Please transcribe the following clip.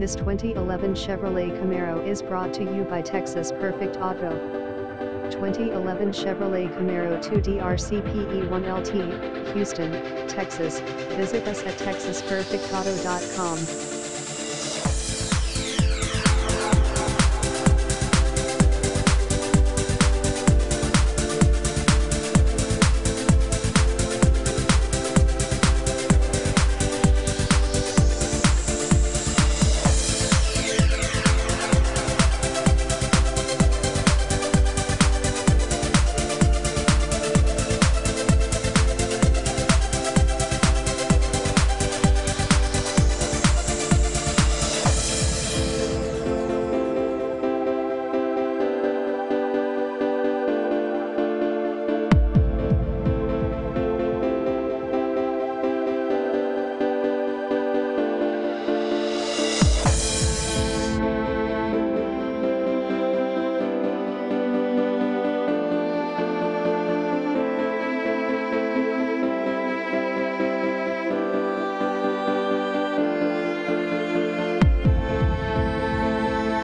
This 2011 Chevrolet Camaro is brought to you by Texas Perfect Auto. 2011 Chevrolet Camaro 2DRCPE1LT, Houston, Texas. Visit us at texasperfectauto.com.